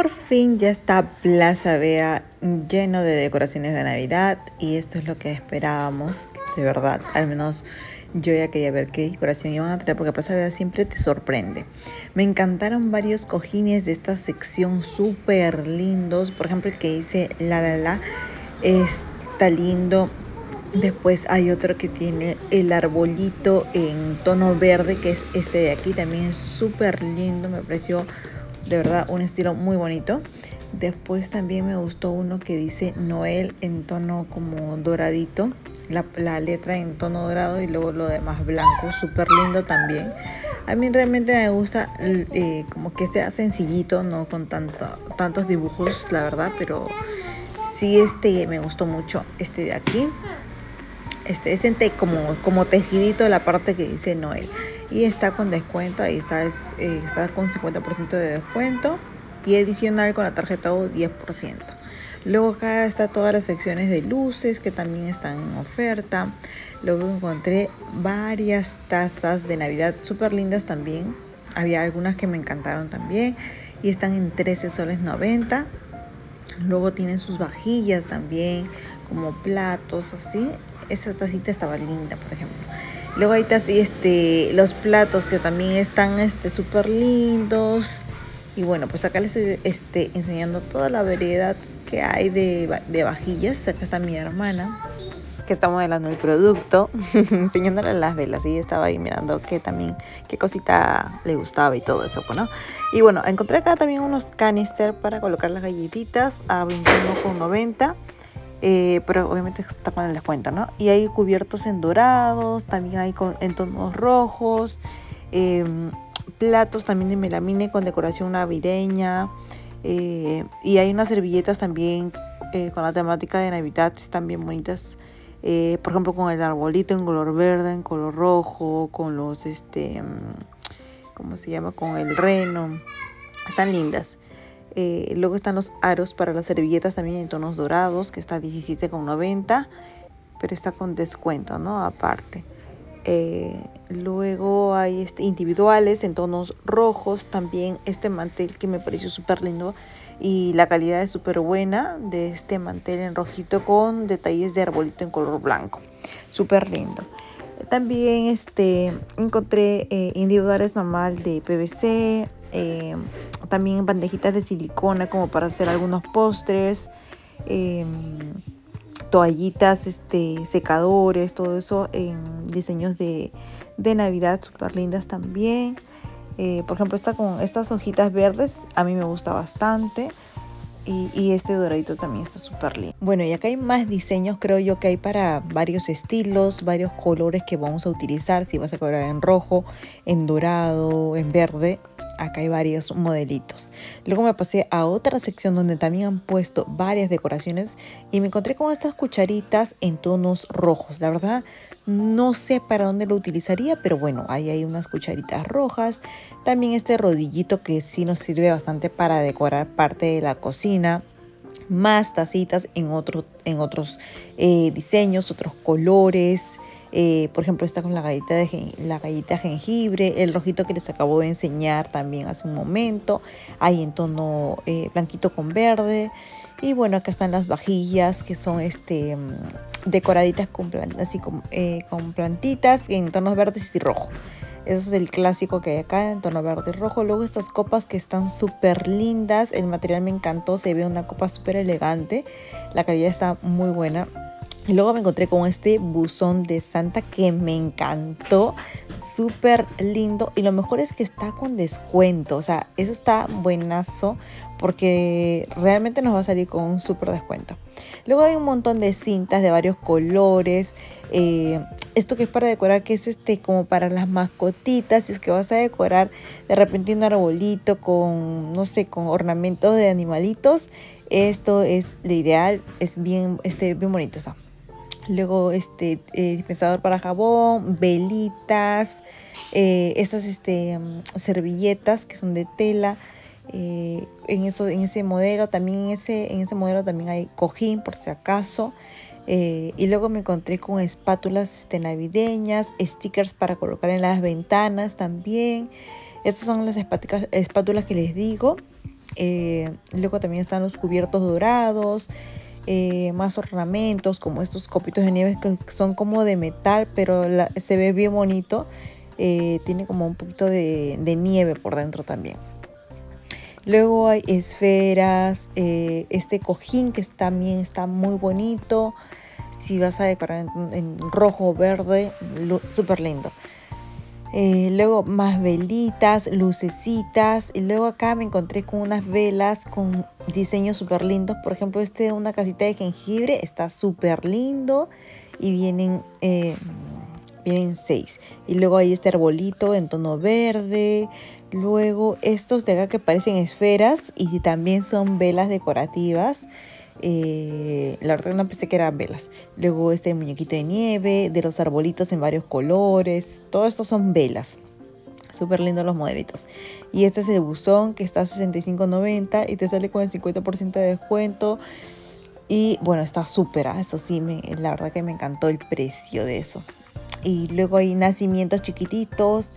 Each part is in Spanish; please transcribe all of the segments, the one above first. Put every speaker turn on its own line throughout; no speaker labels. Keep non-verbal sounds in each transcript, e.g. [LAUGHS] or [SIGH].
por fin ya está Plaza Vea lleno de decoraciones de Navidad y esto es lo que esperábamos, de verdad, al menos yo ya quería ver qué decoración iban a traer porque Plaza Vea siempre te sorprende. Me encantaron varios cojines de esta sección súper lindos, por ejemplo el que dice la la la está lindo. Después hay otro que tiene el arbolito en tono verde, que es este de aquí, también súper lindo, me pareció de verdad un estilo muy bonito. Después también me gustó uno que dice Noel en tono como doradito, la, letra en tono dorado y luego lo demás blanco, súper lindo también. A mí realmente me gusta eh, como que sea sencillito, no con tanto, tantos dibujos, la verdad, pero sí este me gustó mucho, este de aquí. Este es como, como tejidito la parte que dice Noel y está con descuento, ahí está, es, eh, está con 50% de descuento y adicional con la tarjeta O 10%. Luego acá está todas las secciones de luces que también están en oferta. Luego encontré varias tazas de Navidad súper lindas también. Había algunas que me encantaron también y están en 13 soles 90. Luego tienen sus vajillas también, como platos así. Esa tacita estaba linda, por ejemplo. Luego ahí está así este, los platos que también están este súper lindos. Y bueno, pues acá les estoy este, enseñando toda la variedad que hay de, de vajillas. Acá está mi hermana que está modelando el producto, [LAUGHS] enseñándole las velas y estaba ahí mirando qué también, qué cosita le gustaba y todo eso, pues, ¿no? Y bueno, encontré acá también unos canister para colocar las galletitas a 21,90 eh, pero obviamente está con el descuento, ¿no? Y hay cubiertos en dorados, también hay en tonos rojos, em, platos también de melamine con decoración navideña, eh, y hay unas servilletas también eh, con la temática de Navidad, están bien bonitas, por ejemplo con el arbolito en color verde, en color rojo, con los, este, em, ¿cómo se llama? Con el reno, están lindas. Eh, luego están los aros para las servilletas también en tonos dorados, que está 17,90, pero está con descuento, ¿no? Aparte. Eh, luego hay este, individuales en tonos rojos, también este mantel que me pareció súper lindo y la calidad es súper buena de este mantel en rojito con detalles de arbolito en color blanco. Súper lindo. También este, encontré eh, individuales normal de PVC, eh, también bandejitas de silicona como para hacer algunos postres, em, toallitas, este, secadores, todo eso en diseños de, Navidad súper lindas también. Eh, por ejemplo, esta con estas hojitas verdes a mí me gusta bastante. Y, este doradito también está súper lindo. Bueno, y acá hay más diseños, creo yo que hay para varios estilos, varios colores que vamos a utilizar. Si vas a colocar en rojo, en dorado, en verde acá hay varios modelitos. Luego me pasé a otra sección donde también han puesto varias decoraciones y me encontré con estas cucharitas en tonos rojos. La verdad no sé para dónde lo utilizaría, pero bueno, ahí hay unas cucharitas rojas. También este rodillito que sí nos sirve bastante para decorar parte de la cocina más tacitas en, otro, en otros eh, diseños, otros colores. Eh, por ejemplo, está con la galleta, de, la galleta jengibre, el rojito que les acabo de enseñar también hace un momento. Hay en tono eh, blanquito con verde. Y bueno, acá están las vajillas que son este mm, decoraditas con, así eh, con plantitas en tonos verdes y rojo. Eso es el clásico que hay acá en tono verde y rojo. Luego estas copas que están súper lindas. El material me encantó. Se ve una copa súper elegante. La calidad está muy buena. Y luego me encontré con este buzón de Santa que me encantó, súper lindo. Y lo mejor es que está con descuento, o sea, eso está buenazo porque realmente nos va a salir con un súper descuento. Luego hay un montón de cintas de varios colores. Eh, esto que es para decorar, que es este como para las mascotitas. Si es que vas a decorar de repente un arbolito con, no sé, con ornamentos de animalitos. Esto es lo ideal, es bien, este, bien bonito. O luego este eh, dispensador para jabón, velitas, eh, estas este, mm, servilletas que son de tela. Eh, en, eso, en ese modelo también en ese, en ese modelo también hay cojín por si acaso. y luego me encontré con espátulas este, navideñas, stickers para colocar en las ventanas también. Estas son las espátulas, que les digo. Eh, luego también están los cubiertos dorados, eh, más ornamentos como estos copitos de nieve que son como de metal, pero se ve bien bonito. Eh, tiene como un poquito de, nieve por dentro también. Luego hay esferas, este cojín que también está muy bonito. Si vas a decorar en, en rojo o verde, súper lindo. Eh, luego más velitas, lucecitas. Y luego acá me encontré con unas velas con diseños súper lindos. Por ejemplo, este de una casita de jengibre está súper lindo. Y vienen, eh, vienen seis. Y luego hay este arbolito en tono verde. Luego estos de acá que parecen esferas y también son velas decorativas. Eh, la verdad no pensé que eran velas. Luego este muñequito de nieve, de los arbolitos en varios colores. Todo esto son velas. Súper lindos los modelitos. Y este es el buzón que está a $65.90 y te sale con el 50% de descuento. Y bueno, está súper, ¿ah? eso sí, me, la verdad que me encantó el precio de eso. Y luego hay nacimientos chiquititos.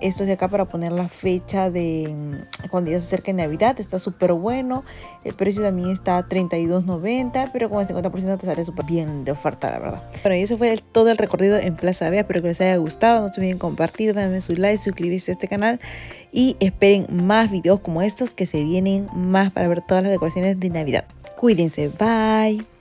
Esto es de acá para poner la fecha de mm, cuando ya se acerque Navidad. Está súper bueno. El precio también está a $32.90, pero con el 50% te sale súper bien de oferta, la verdad. Bueno, y eso fue todo el recorrido en Plaza Vea. Espero que les haya gustado. No se olviden compartir, darme su like, suscribirse a este canal. Y esperen más videos como estos que se vienen más para ver todas las decoraciones de Navidad. Cuídense. Bye.